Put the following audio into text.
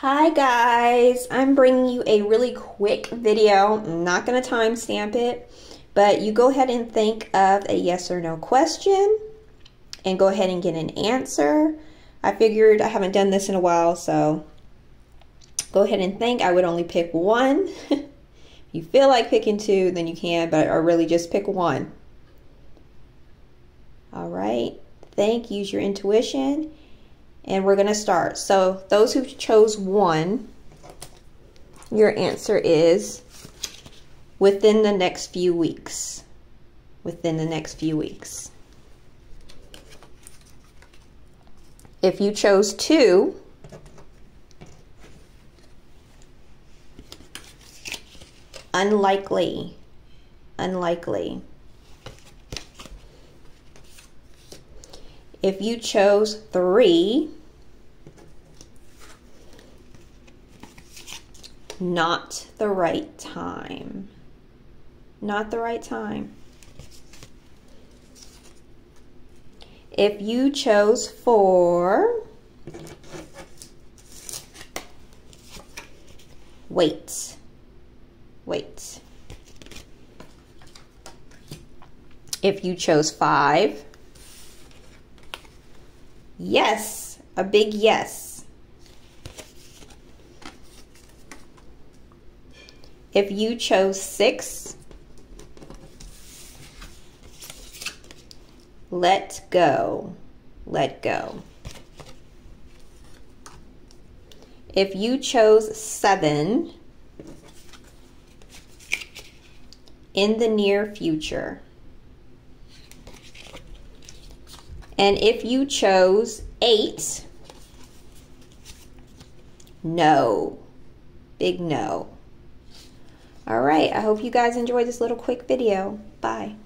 Hi guys, I'm bringing you a really quick video. I'm not going to timestamp it, but you go ahead and think of a yes or no question and go ahead and get an answer. I figured I haven't done this in a while, so go ahead and think. I would only pick one. if you feel like picking two, then you can, but I really just pick one. All right, think, use your intuition and we're going to start. So those who chose one, your answer is within the next few weeks. Within the next few weeks. If you chose two, unlikely, unlikely. If you chose three, not the right time. Not the right time. If you chose four, wait, wait. If you chose five, Yes, a big yes. If you chose six, let go, let go. If you chose seven, in the near future. And if you chose eight, no, big no. All right, I hope you guys enjoyed this little quick video. Bye.